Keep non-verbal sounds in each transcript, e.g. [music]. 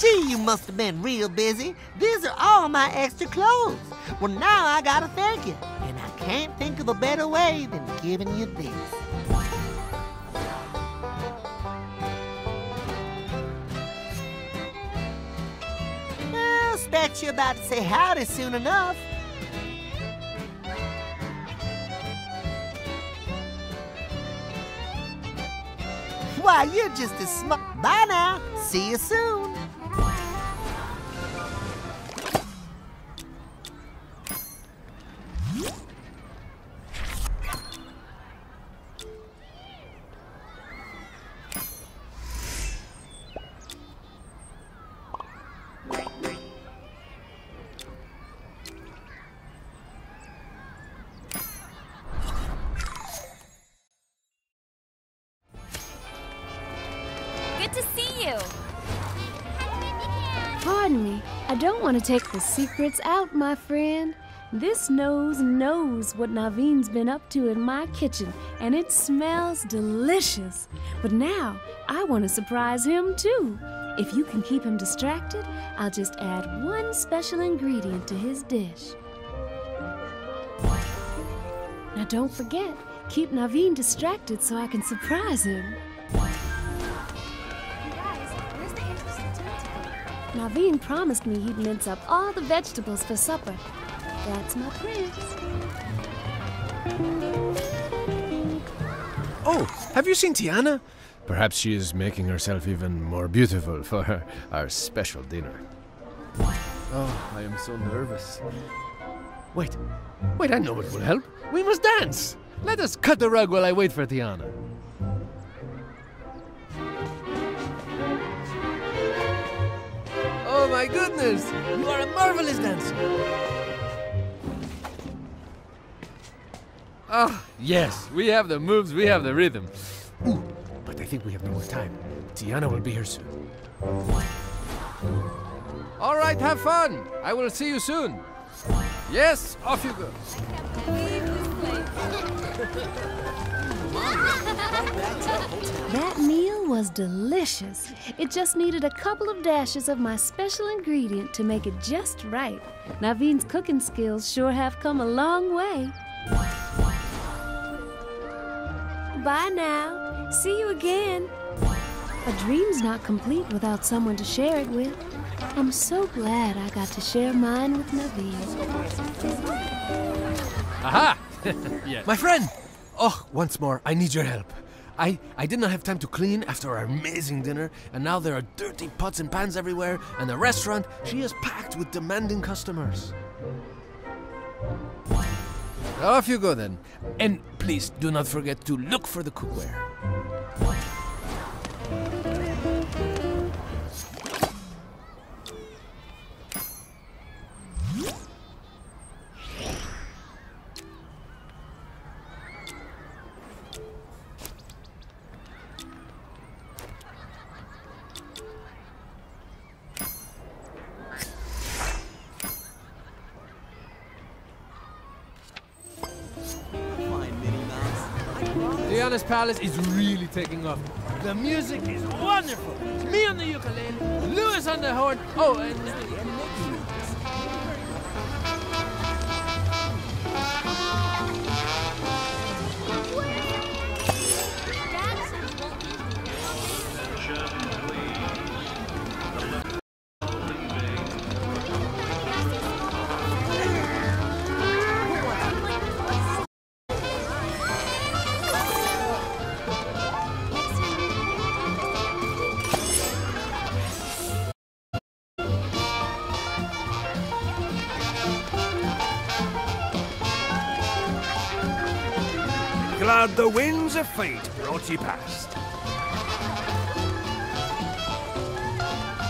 Gee, you must have been real busy. These are all my extra clothes. Well, now I gotta thank you. And I can't think of a better way than giving you this. Well, expect you're about to say howdy soon enough. Why, you're just as smart. Bye now. See you soon. To take the secrets out, my friend. This nose knows what Naveen's been up to in my kitchen, and it smells delicious. But now, I want to surprise him too. If you can keep him distracted, I'll just add one special ingredient to his dish. Now, don't forget, keep Naveen distracted so I can surprise him. Naveen promised me he'd mince up all the vegetables for supper. That's my prince. Oh, have you seen Tiana? Perhaps she is making herself even more beautiful for her, our special dinner. Oh, I am so nervous. Wait, wait, I know it will help. We must dance. Let us cut the rug while I wait for Tiana. My goodness! You are a marvelous dancer! Ah, yes, we have the moves, we have the rhythm. Ooh, but I think we have no more time. Tiana will be here soon. All right, have fun. I will see you soon. Yes, off you go. That meal was delicious. It just needed a couple of dashes of my special ingredient to make it just right. Naveen's cooking skills sure have come a long way. Bye now. See you again. A dream's not complete without someone to share it with. I'm so glad I got to share mine with Naveen. Aha! [laughs] yes. My friend! Oh, once more, I need your help. I, I did not have time to clean after our amazing dinner, and now there are dirty pots and pans everywhere, and the restaurant, she is packed with demanding customers. Off you go then. And please do not forget to look for the cookware. Palace is really taking off. The music is wonderful. Me on the ukulele, Louis on the horn. Oh, and uh, The winds of fate brought you past.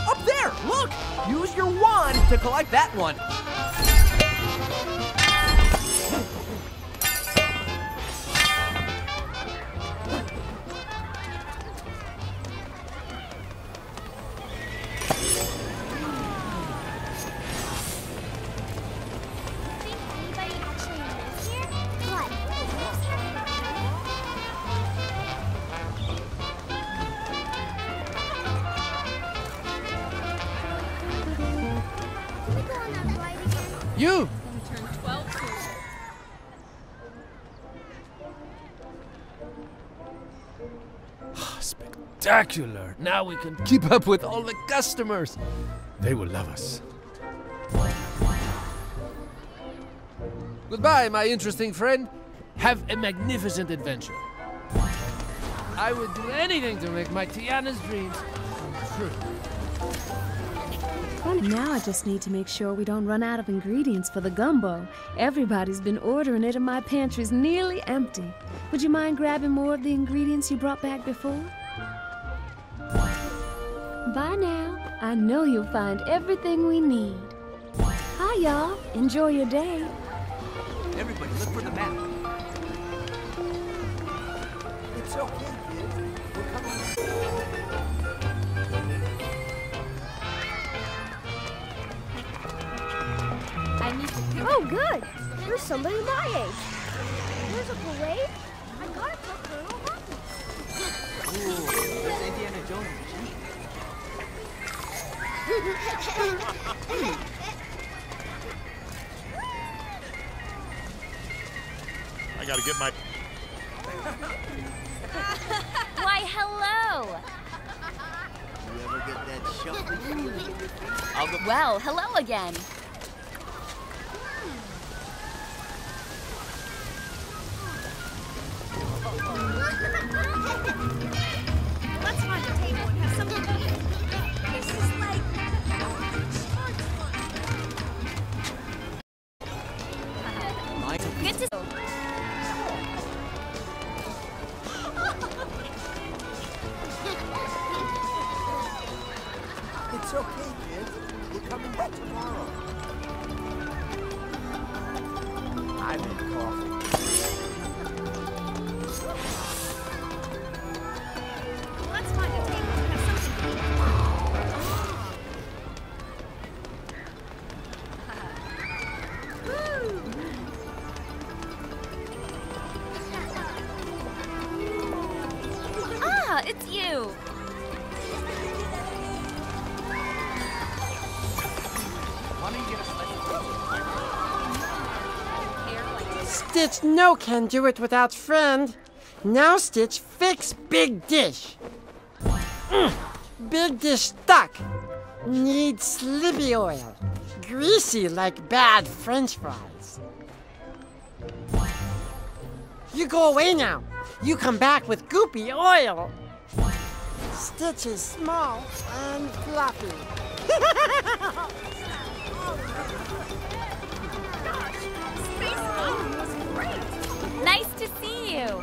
Up there! Look! Use your wand to collect that one. You! [sighs] Spectacular! Now we can keep up with all the customers. They will love us. Goodbye, my interesting friend. Have a magnificent adventure. I would do anything to make my Tiana's dreams true. Now I just need to make sure we don't run out of ingredients for the gumbo. Everybody's been ordering it and my pantry's nearly empty. Would you mind grabbing more of the ingredients you brought back before? Bye now. I know you'll find everything we need. Hi, y'all. Enjoy your day. Oh, good. There's somebody my age. There's a parade. I gotta tell Colonel Hawkins. Ooh, there's Indiana Jones machine. I gotta get my. [laughs] Why, hello! You ever get that shuffling feeling in your feet? I'll go. Well, hello again. もっとかっこよかった。It's you. Stitch no can do it without friend. Now Stitch fix big dish. Mm, Big dish stuck. Need slippy oil. Greasy like bad french fries. You go away now. You come back with goopy oil. Stitch is small and fluffy. Space Mountain was great. Nice to see you.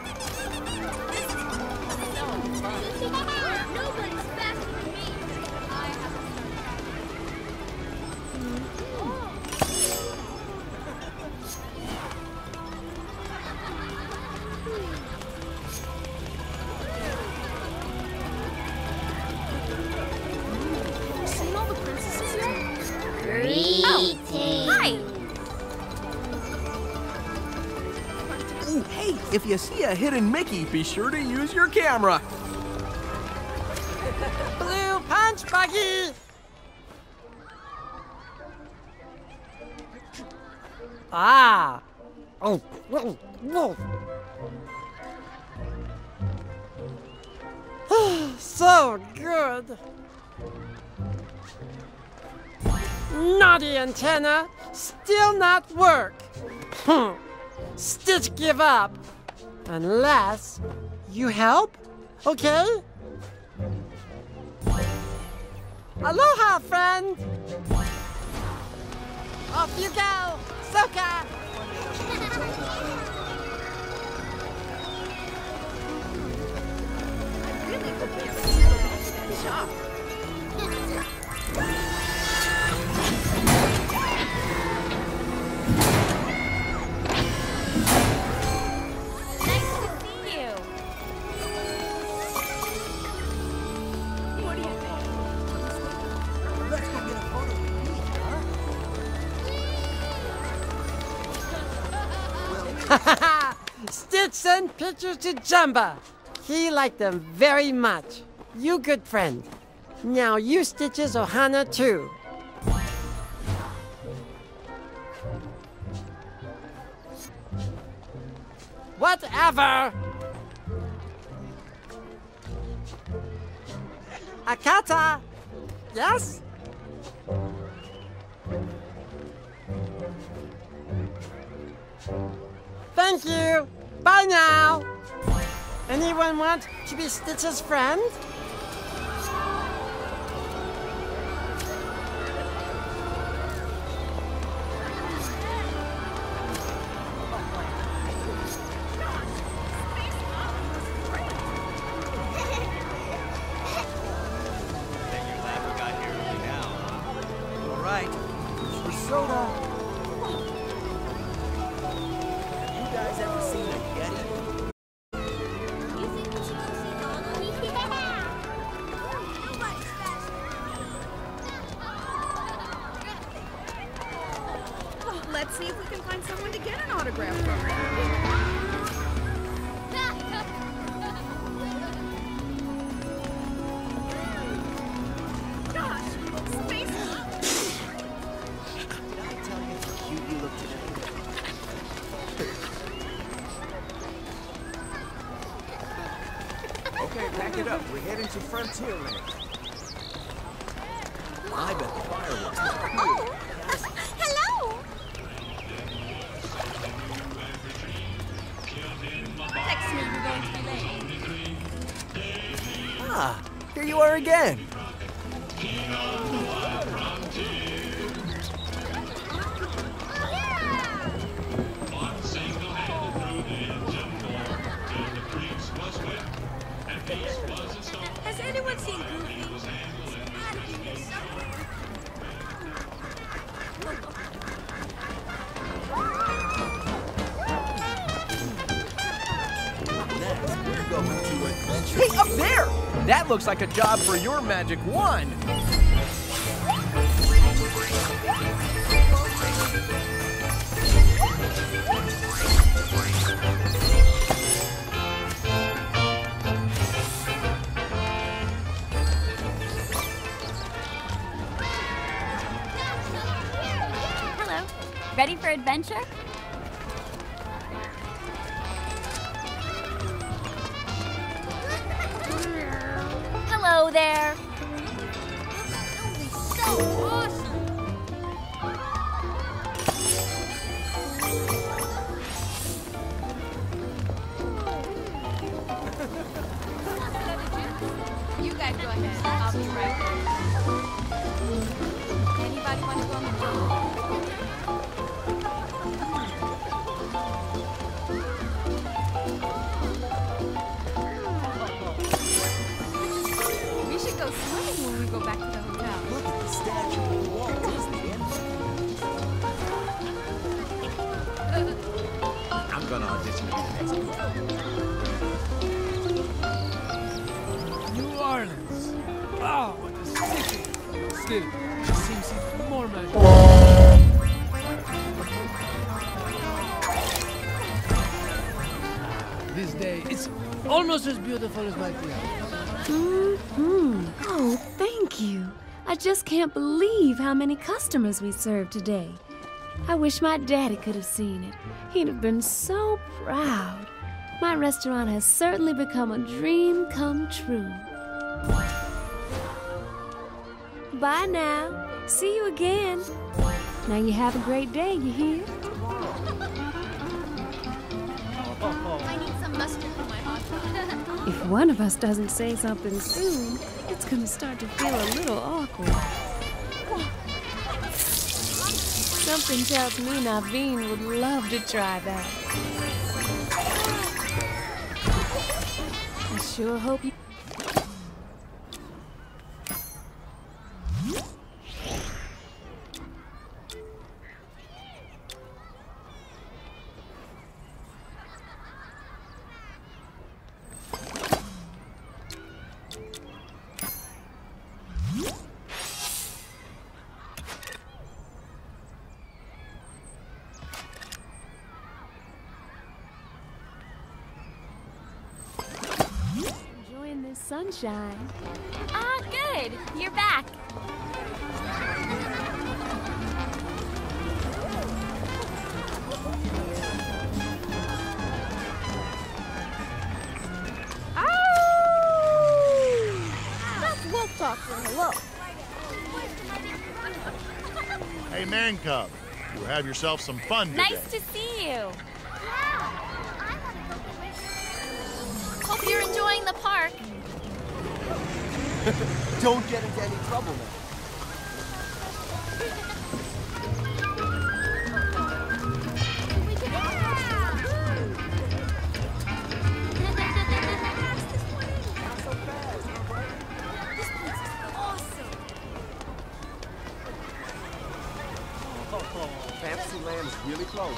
If you see a hidden Mickey, be sure to use your camera. [laughs] Blue punch buggy. Ah. Oh. Whoa. Whoa. [sighs] so good. Naughty antenna, still not work. Hmm. Stitch give up. Unless you help, okay? Aloha, friend! Off you go! Soka! [laughs] [laughs] should send pictures to Jumba. He liked them very much. You good friend. Now you stitches Ohana too. Whatever! Akata! Yes? Thank you! Bye now! Anyone want to be Stitch's friend? like a job for your Magic 1. There. Almost as beautiful as my piano. Hmm. Oh, thank you. I just can't believe how many customers we served today. I wish my daddy could have seen it. He'd have been so proud. My restaurant has certainly become a dream come true. Bye now. See you again. Now you have a great day, you hear? One of us doesn't say something soon, it's gonna start to feel a little awkward. Something tells me Naveen would love to try that. I sure hope you. sunshine. Ah, good. You're back. Oh! Wolf talk hello. Hey, man cub. You have yourself some fun today. Nice to see you. Wow. I'm a Hope you're enjoying the park. [laughs] Don't get into any trouble now. Really close.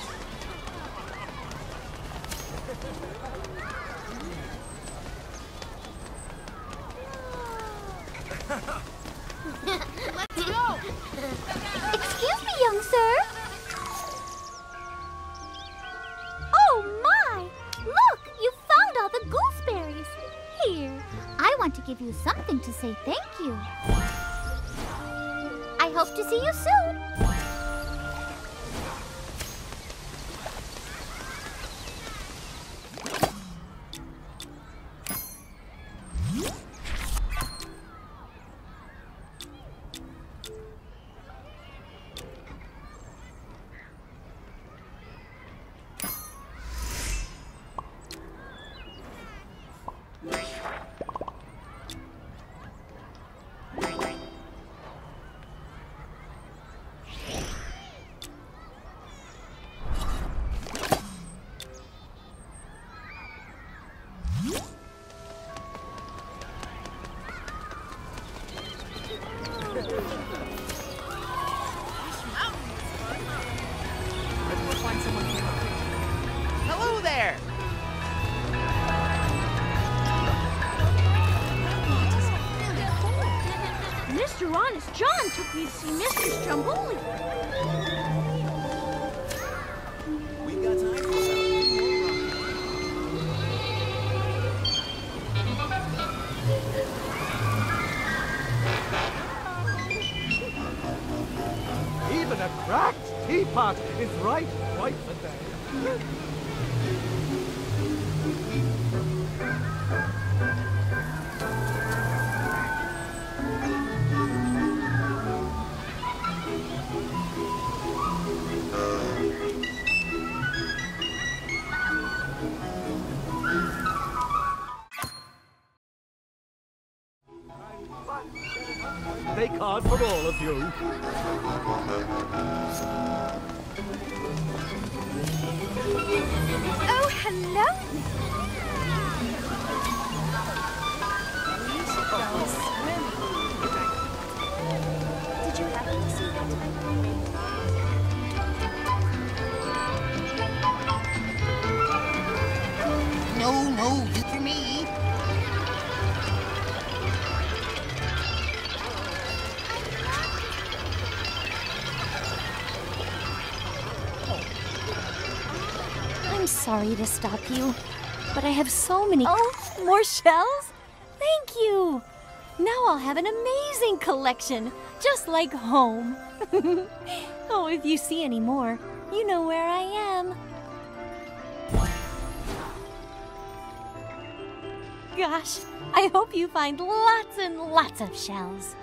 Teapot is right a day. Take card for all of you. Oh, sorry to stop you, but I have so many. Oh, more shells? Thank you! Now I'll have an amazing collection, just like home. [laughs] oh, if you see any more, you know where I am. Gosh, I hope you find lots and lots of shells.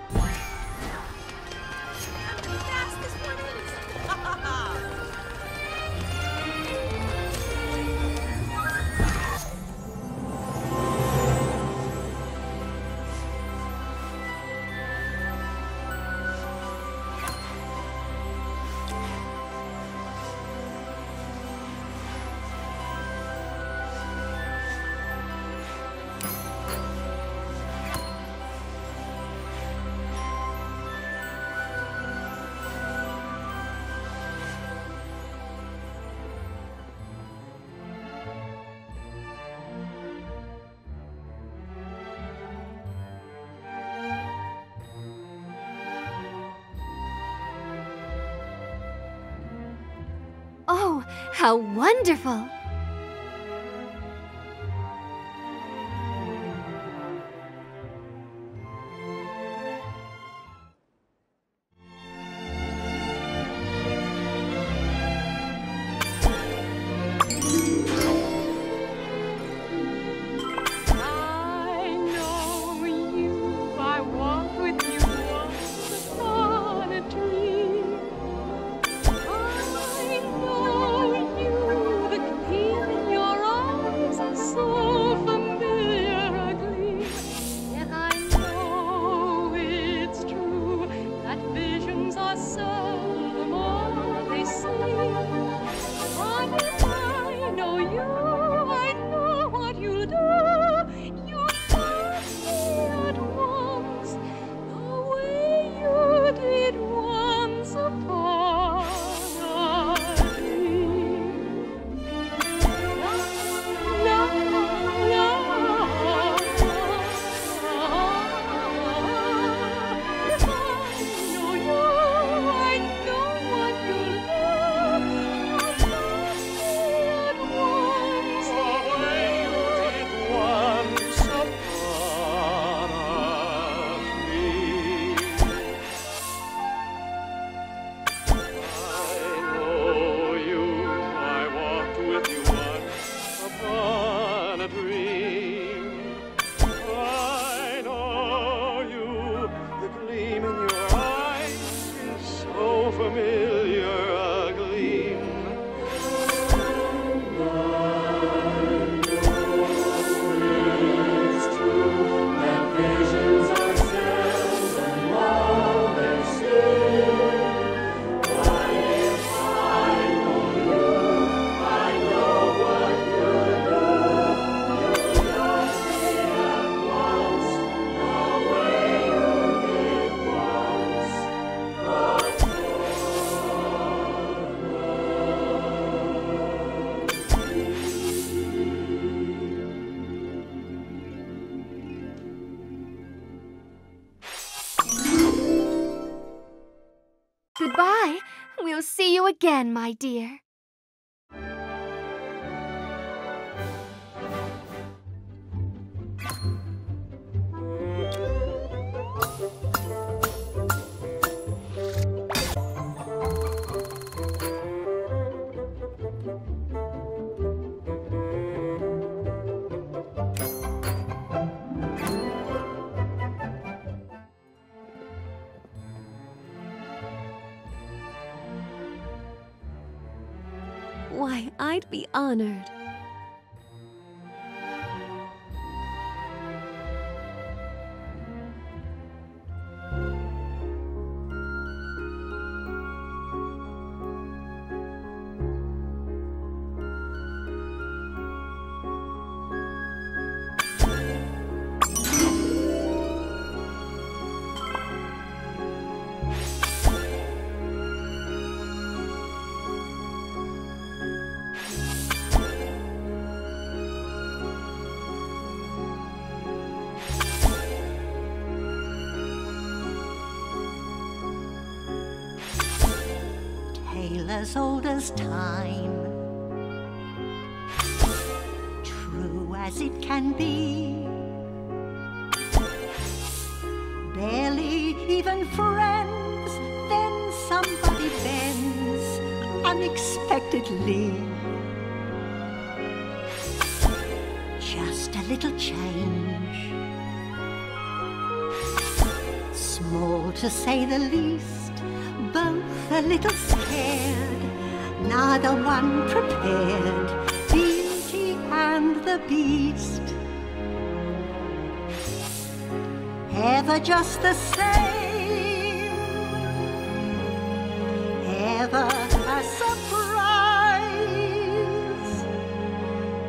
How wonderful! Honored. As old as time. True as it can be. Barely even friends, then somebody bends unexpectedly. Just a little change. Small to say the least, both a little scared, neither one prepared. Beauty and the Beast. Ever just the same, ever a surprise,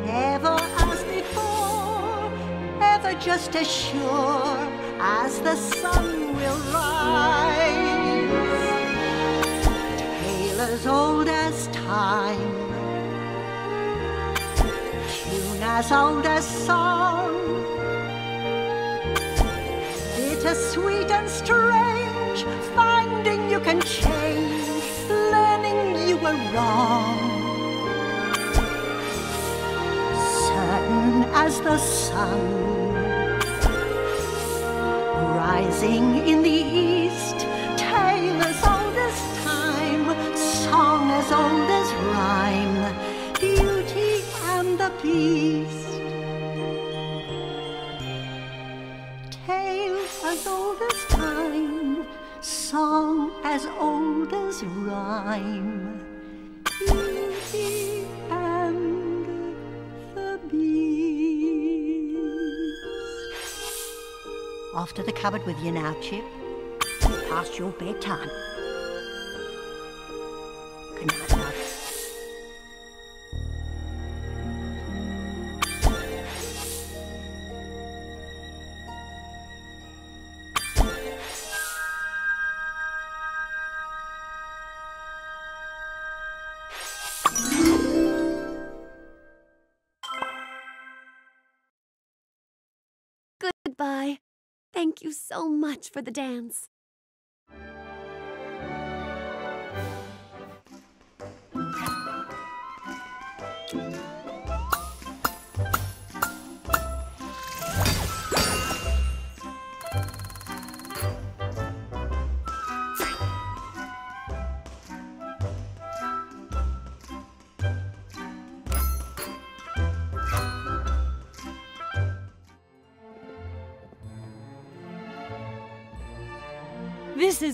ever as before, ever just as sure as the sun as old as song, bitter, sweet, and strange, finding you can change, learning you were wrong. Certain as the sun rising in the east, as rhyme. Off to the cupboard with you now, Chip. Past your bedtime. Thank you so much for the dance.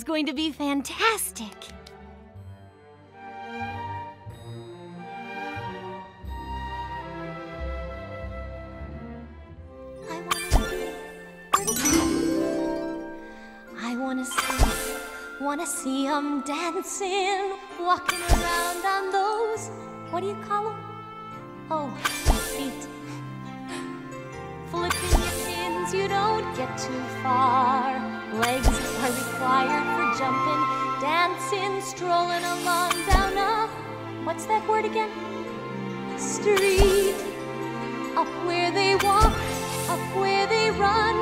Going to be fantastic. I wanna see, wanna see 'em dancing, walking around on those, what do you call 'em? Oh, feet. Flipping your pins, you don't get too far. Legs are required for jumping, dancing, strolling along down a, what's that word again? Street. Up where they walk, up where they run,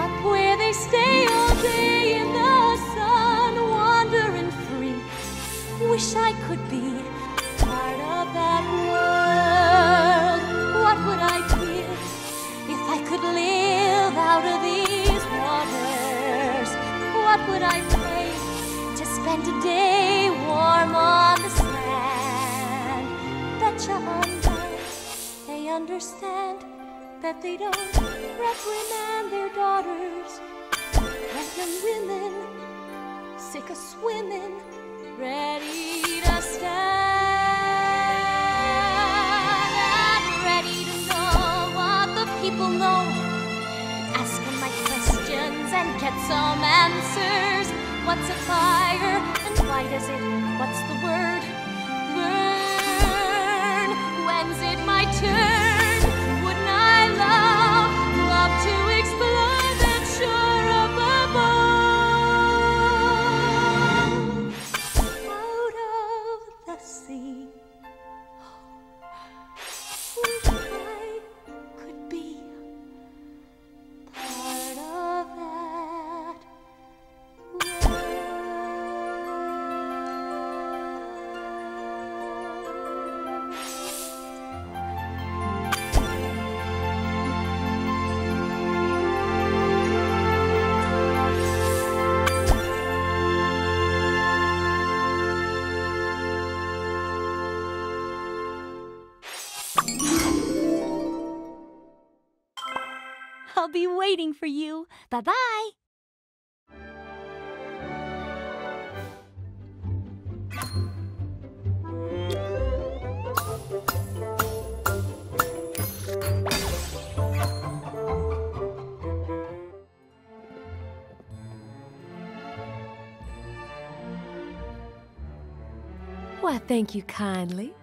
up where they stay all day in the sun, wandering free. Wish I could be part of that world. What would I give if I could live out of waters? What would I pay to spend a day warm on the sand? Betcha on they understand that they don't reprimand their daughters. Pregnant women, sick of swimming, ready to stand and ready to know what the people know. And get some answers. What's a fire and why does it? What's the word? Burn. When's it my turn? Waiting for you. Bye bye. Why, thank you kindly.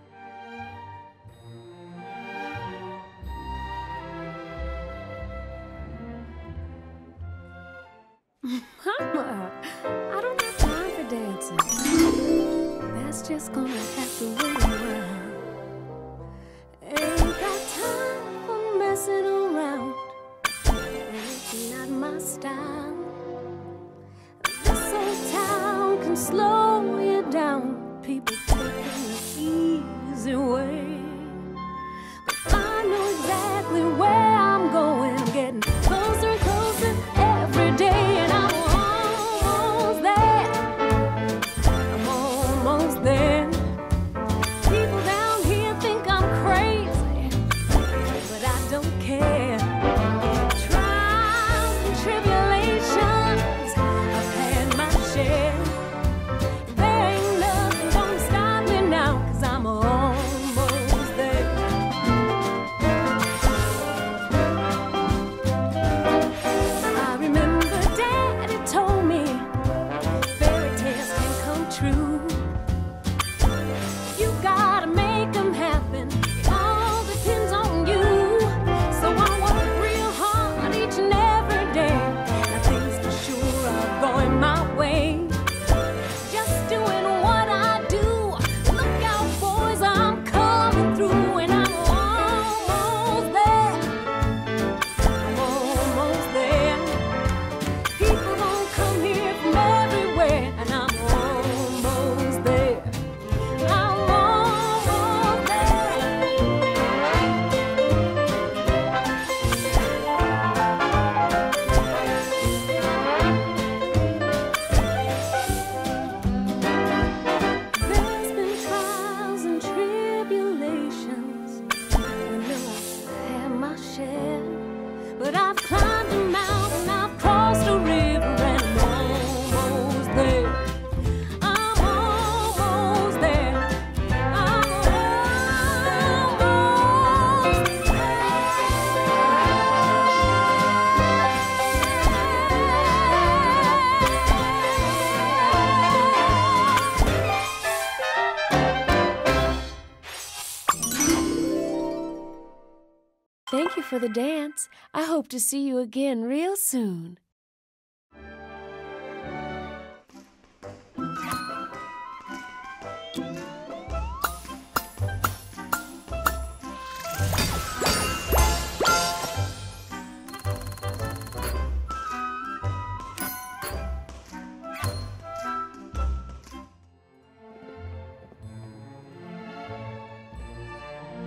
hope to see you again real soon.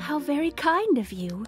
How very kind of you.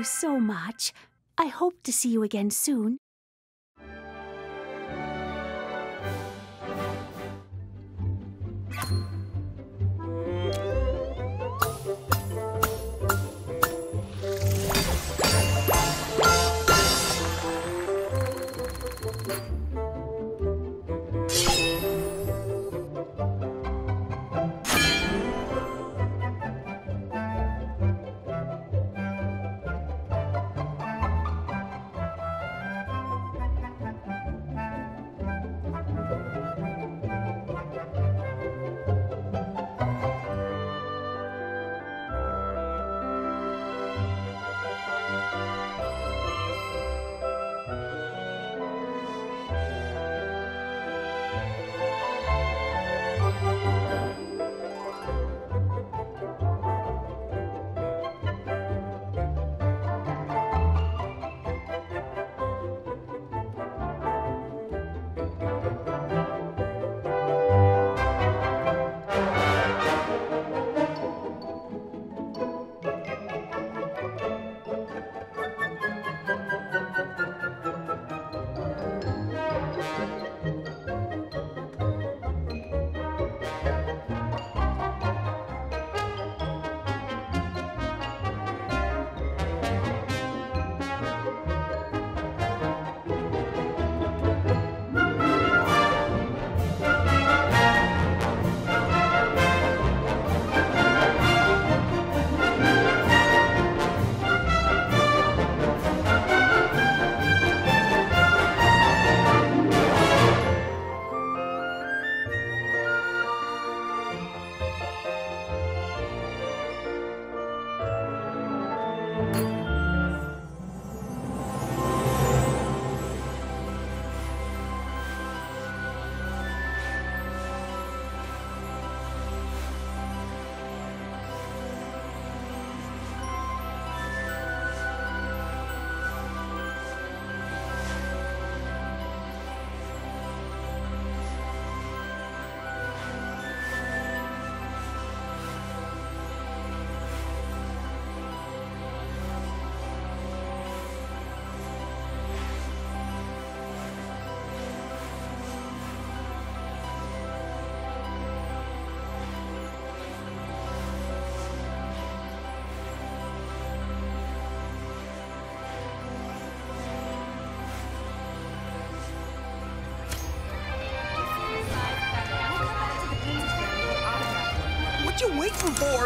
you so much. I hope to see you again soon.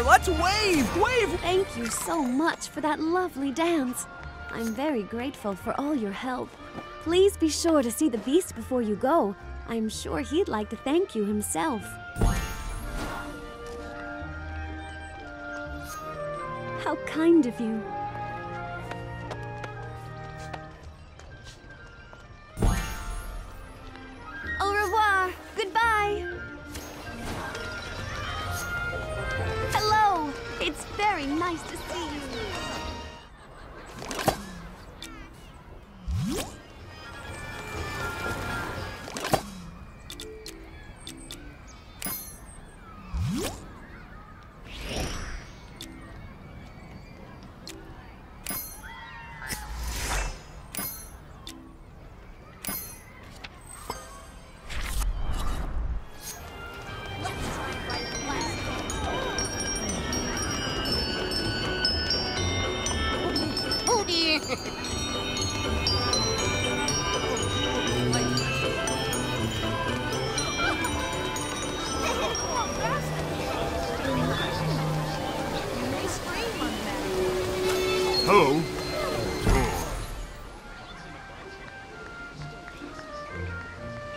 Let's wave! Wave! Thank you so much for that lovely dance. I'm very grateful for all your help. Please be sure to see the beast before you go. I'm sure he'd like to thank you himself. Nice to see you.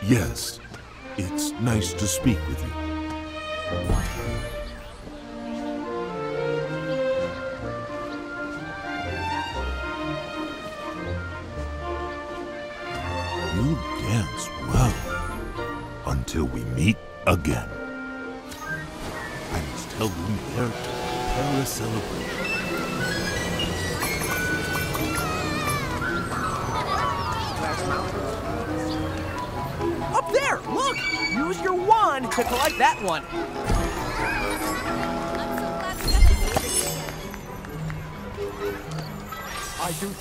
Yes, it's nice to speak with you.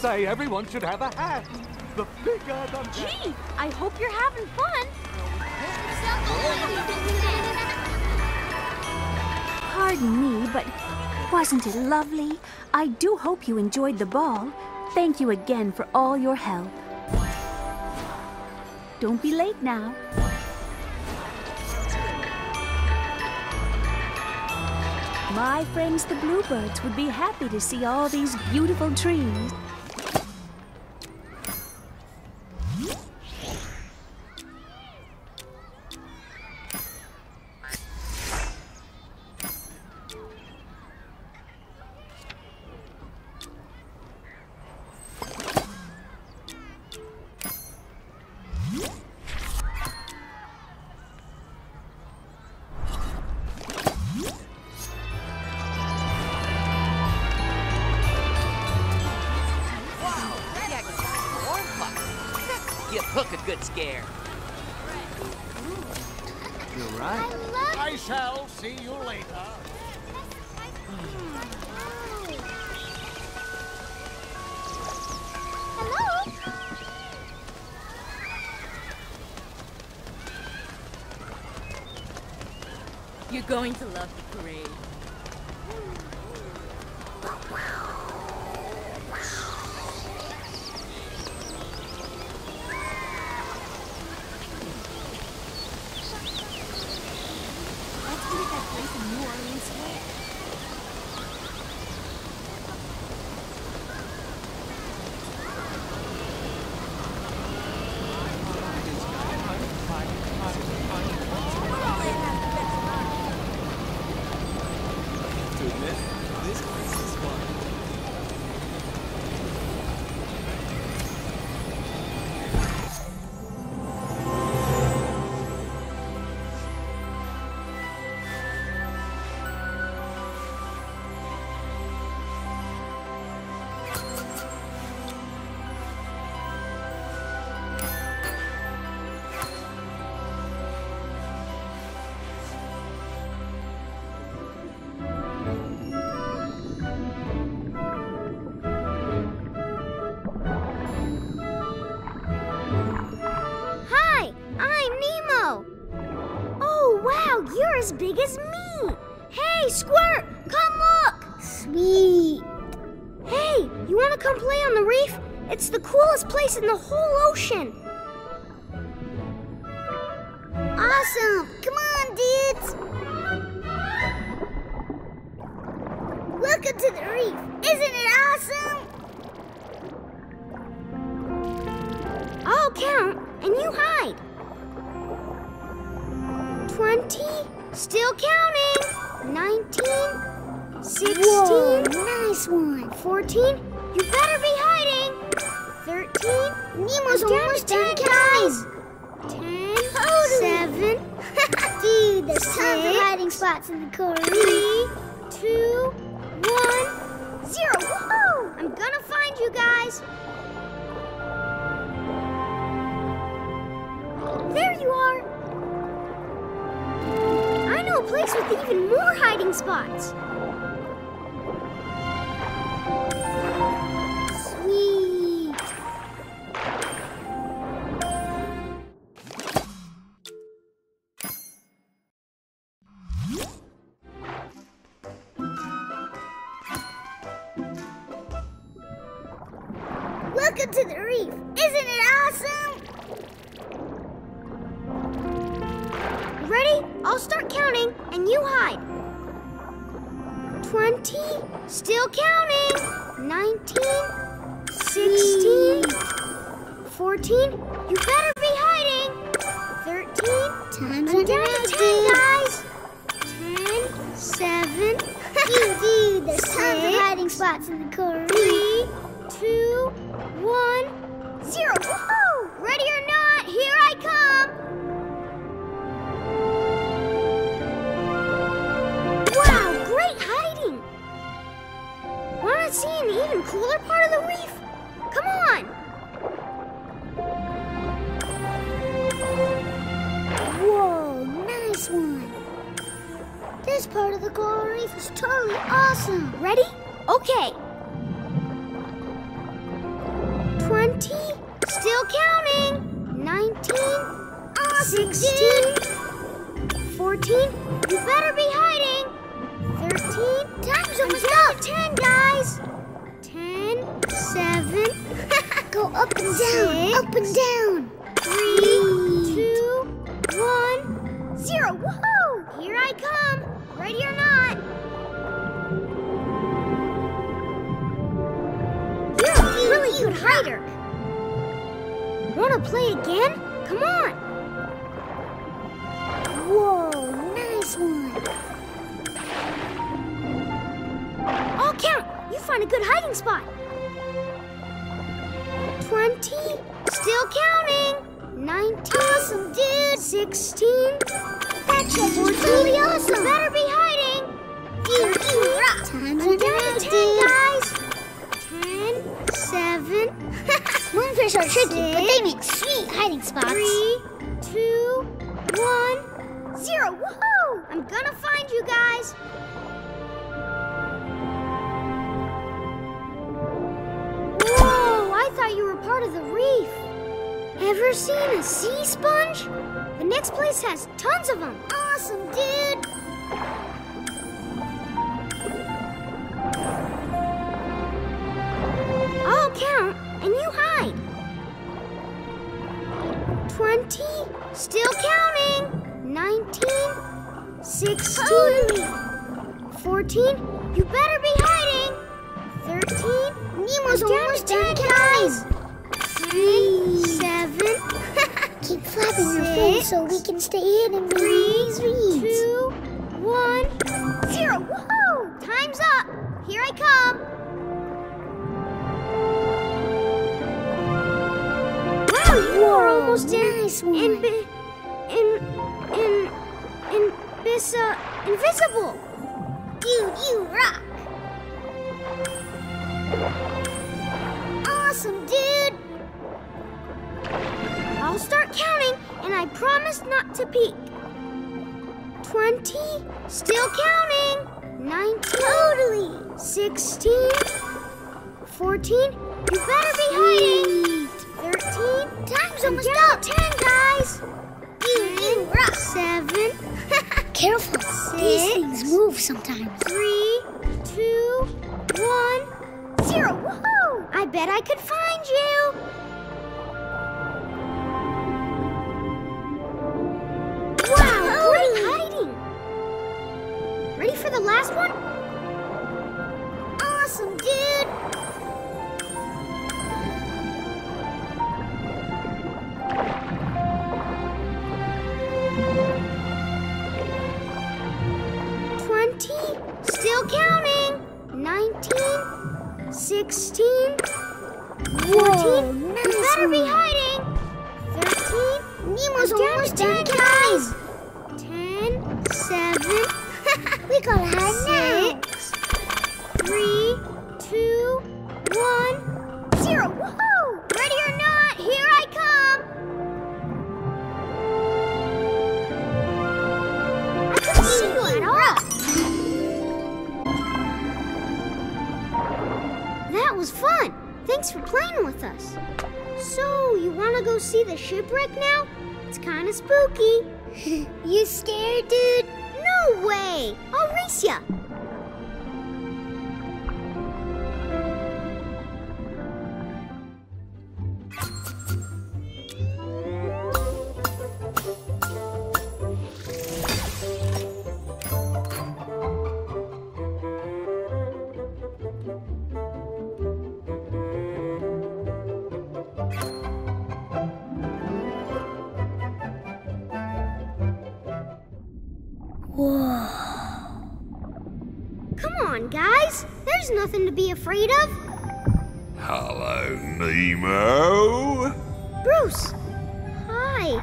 Say everyone should have a hat. The bigger the better. Gee, I hope you're having fun. Pardon me, but wasn't it lovely? I do hope you enjoyed the ball. Thank you again for all your help. Don't be late now. My friends the bluebirds would be happy to see all these beautiful trees. Give Hook a good scare. You're right. I shall see you later. Hello? You're going to love the parade. Whole us with even more hiding spots. ever seen a sea sponge? The next place has tons of them. Awesome, dude! I'll count, and you hide. Twenty, still counting. Nineteen, sixteen, oh. fourteen. You better be hiding. Thirteen. Nemo's almost dead, guys. Three. Keep flapping your fins so we can stay in and read. Time's up. Here I come. Wow, you are almost in. Nice one. In, in, in, in, bis, uh, invisible. Dude, you rock. Awesome, dude. I'll start counting, and I promise not to peek. 20, still counting. 9, totally. 16, 14, you better be hiding. 13, time's almost up. 10, guys. You, rock. 7, [laughs] Careful, Six, these things move sometimes. 3, 2, 1, 0. Woohoo! I bet I could find you. Great hiding! Ready for the last one? Awesome, dude! Twenty, still counting! Nineteen, sixteen, fourteen. Whoa, nice you better one. be hiding! Thirteen, Nemo's almost dead, guys! 10, 7, [laughs] We gotta hide now. 6, 3, 2, 1, 0. Woohoo! Ready or not, here I come. I couldn't see you at all. That was fun. Thanks for playing with us. So, you want to go see the shipwreck now? It's kind of spooky. You scared, dude? No way. I'll race ya. Afraid of. Hello, Nemo. Bruce. Hi.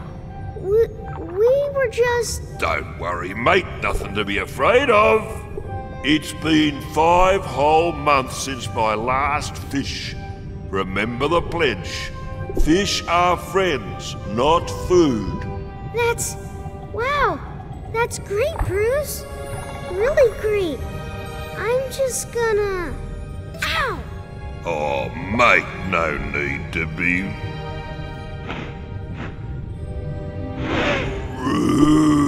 We, we were just. Don't worry, mate. Nothing to be afraid of. It's been five whole months since my last fish. Remember the pledge. Fish are friends, not food. That's. Wow. That's great, Bruce. Really great. I'm just gonna. Oh, mate, no need to be rude. [laughs]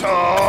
Dinner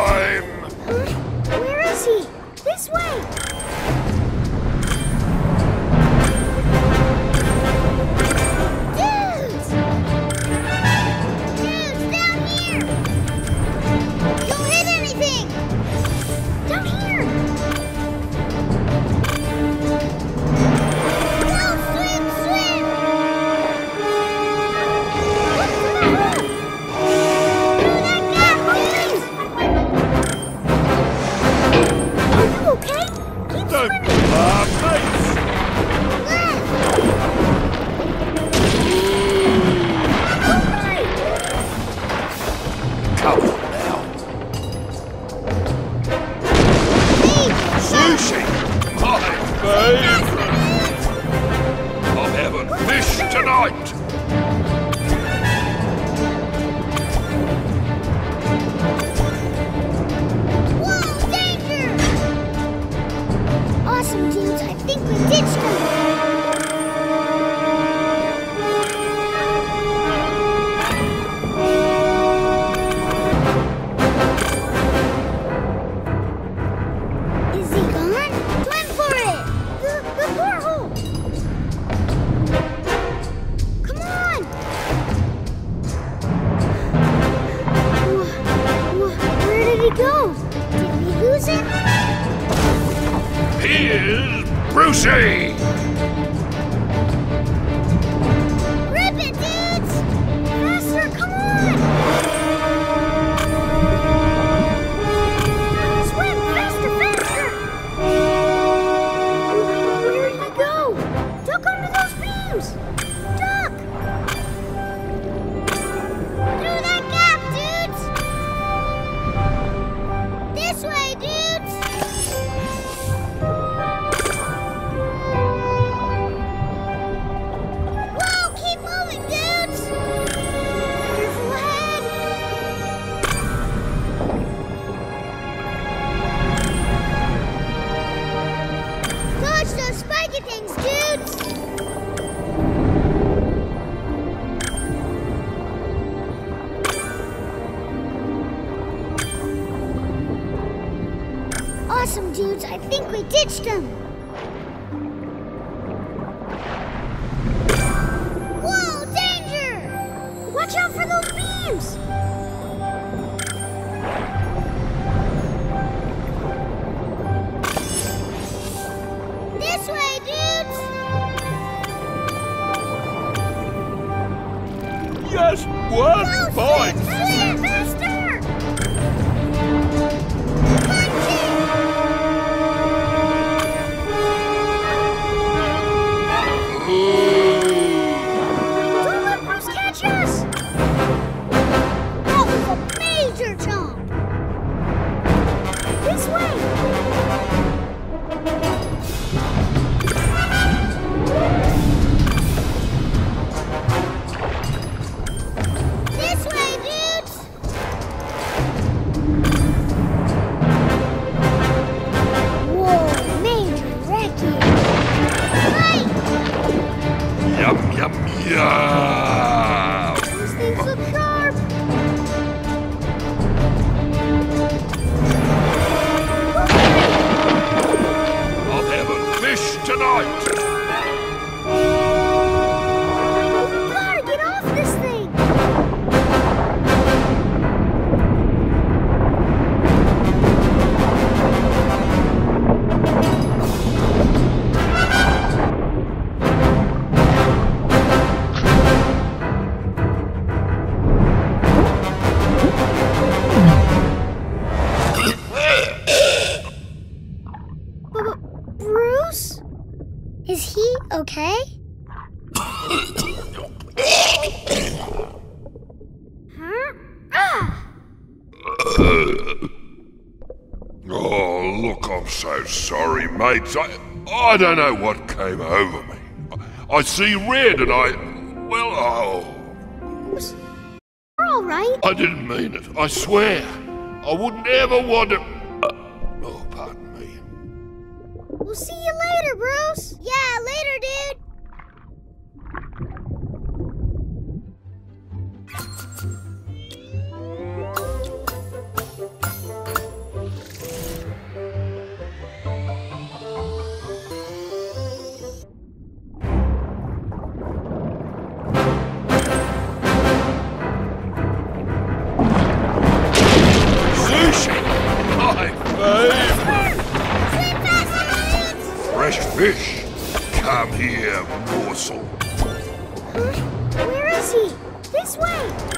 ditched him! Whoa, danger! Watch out for those beams! This way, dudes! Yes, one point! don't know what came over me. I, see red and I. Well, oh. We're all right. I didn't mean it. I swear. I wouldn't ever want to. Fish, come here, morsel. Huh? Where is he? This way!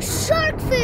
Shark food!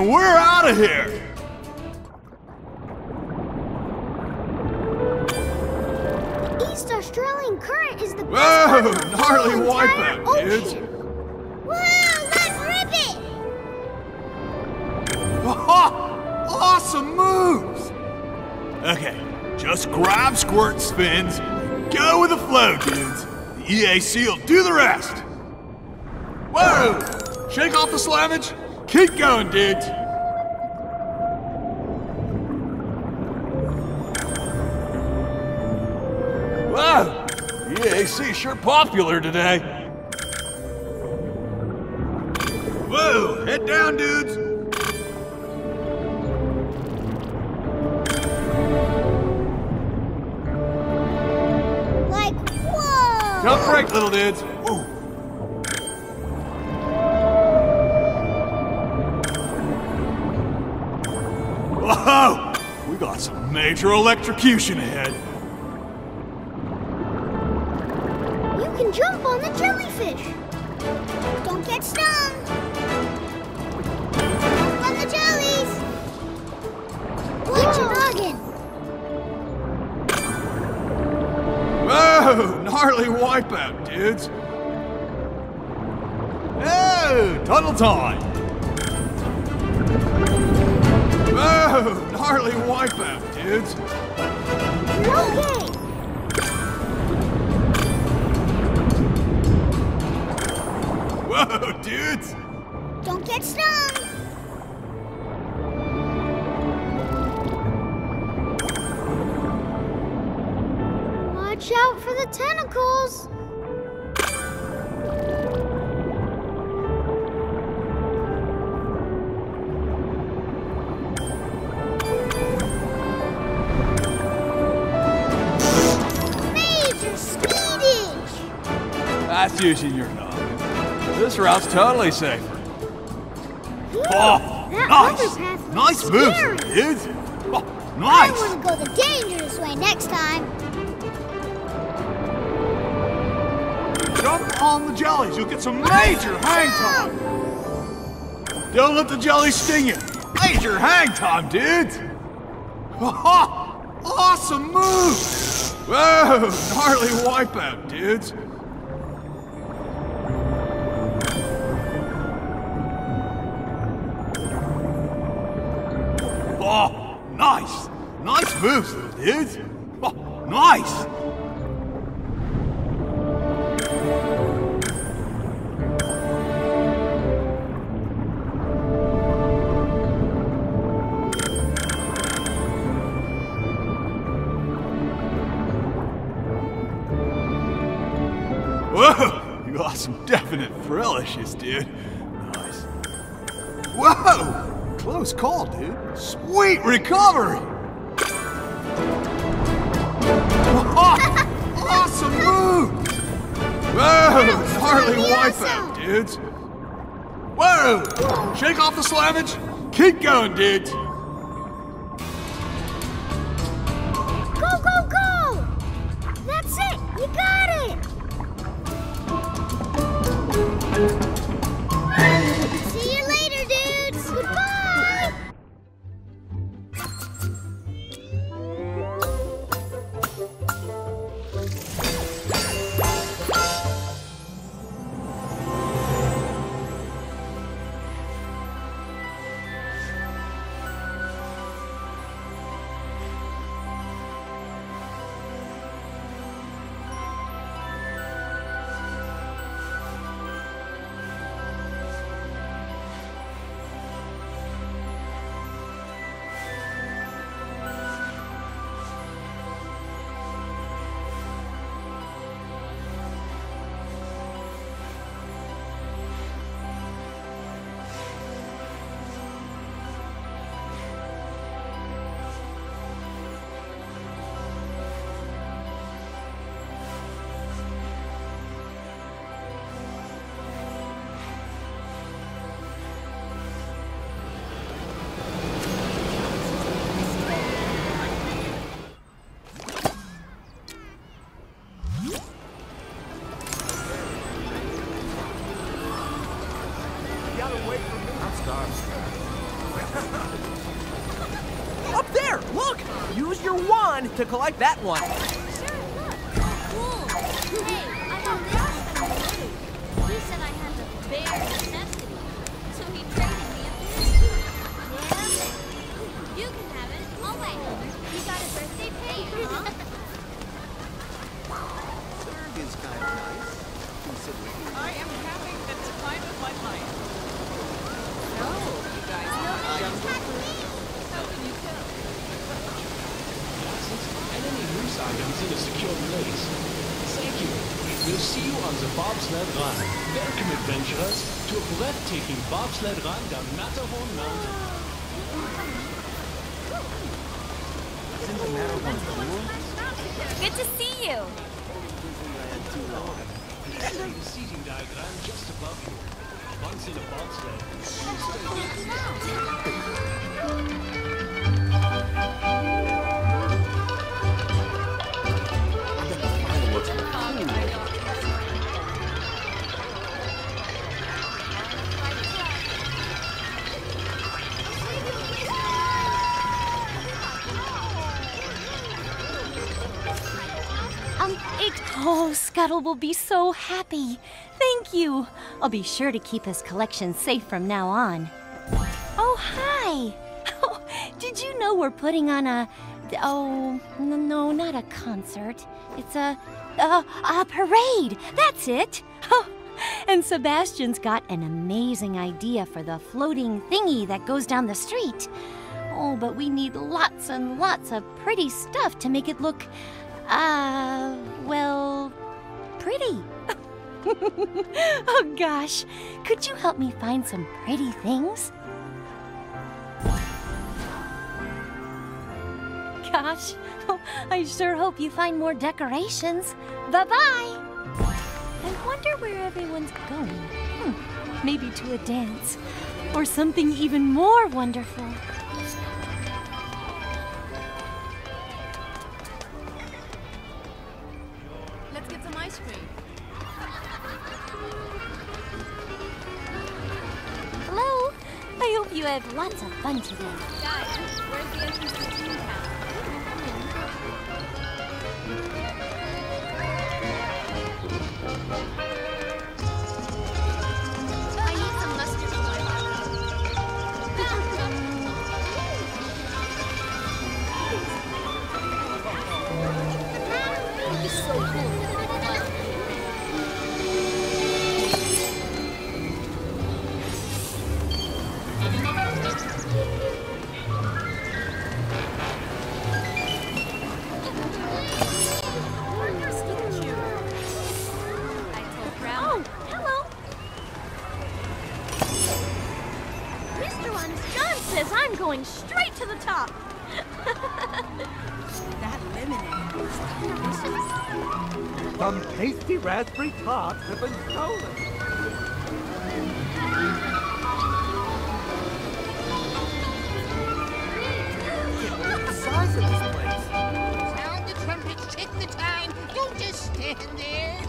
And we're out of here! East Australian Current is the best Whoa! of Gnarly wipeout, dudes! Whoa, let's rip it! [laughs] Awesome moves! Okay, just grab squirt fins, go with the flow, dudes. The EAC will do the rest. Going, dudes. Wow! EAC sure popular today. Whoa! We got some major electrocution ahead. You can jump on the jellyfish. Don't get stung. On the jellies. Watch your noggin. Whoa! Gnarly wipeout, dudes. Oh, tunnel time. Gnarly wipeout, dudes. Whoa, dudes. Don't get stung. Watch out for the tentacles. Using your noggin. This route's totally safer. Oh, nice. Nice scary. moves, dudes. Oh, I nice. want to go the dangerous way next time. Jump on the jellies. You'll get some major hang time. Don't let the jellies sting you. Major hang time, dudes. Awesome move. Whoa, gnarly wipeout, dudes. Dudes. Oh, nice. Whoa! You got some definite thrill issues, dude. Nice. Whoa! Close call, dude. Sweet recovery! Shake off the slavage. Keep going, dudes. To collect that one. Oh, Scuttle will be so happy. Thank you. I'll be sure to keep his collection safe from now on. Oh, hi. [laughs] Oh, did you know we're putting on a. Oh, no, no, not a concert. It's a. A, a parade. That's it. [laughs] Oh, and Sebastian's got an amazing idea for the floating thingy that goes down the street. Oh, but we need lots and lots of pretty stuff to make it look. Uh, well, pretty. [laughs] oh gosh, could you help me find some pretty things? Gosh, [laughs] I sure hope you find more decorations. Bye bye! I wonder where everyone's going. Hmm, maybe to a dance. Or something even more wonderful. I hope you have lots of fun today. Guys, where's the entrance to Toontown? I tasty raspberry tarts have been stolen. Look at the size of this place. Sound the trumpets, take the time. Don't just stand there.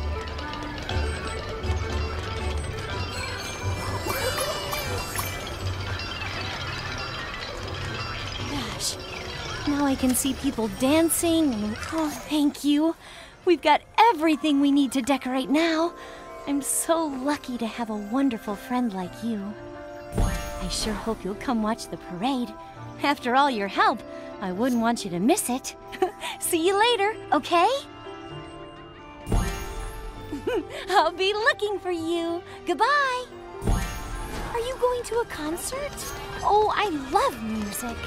Gosh, now I can see people dancing and oh, thank you. We've got everything we need to decorate now. I'm so lucky to have a wonderful friend like you. I sure hope you'll come watch the parade. After all your help, I wouldn't want you to miss it. [laughs] see you later, okay? [laughs] I'll be looking for you. Goodbye. Are you going to a concert? Oh, I love music.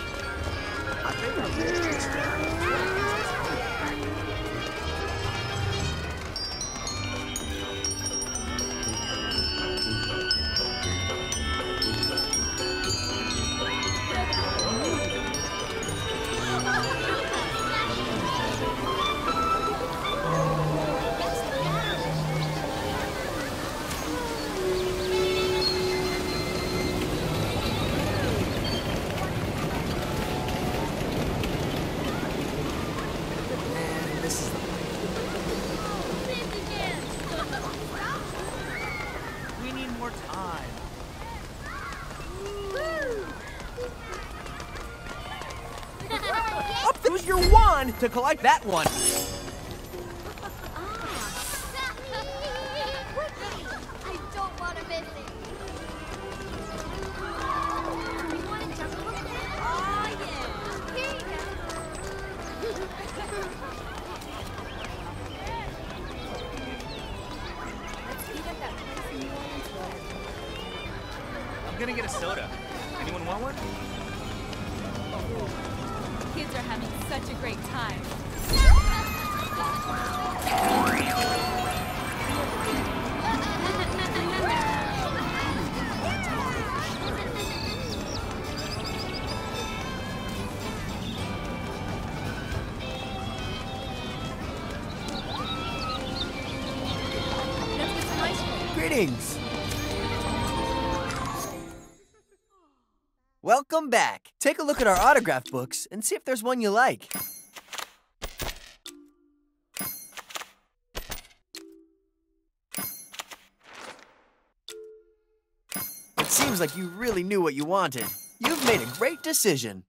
Collect that one. Welcome back. Take a look at our autograph books and see if there's one you like. It seems like you really knew what you wanted. You've made a great decision.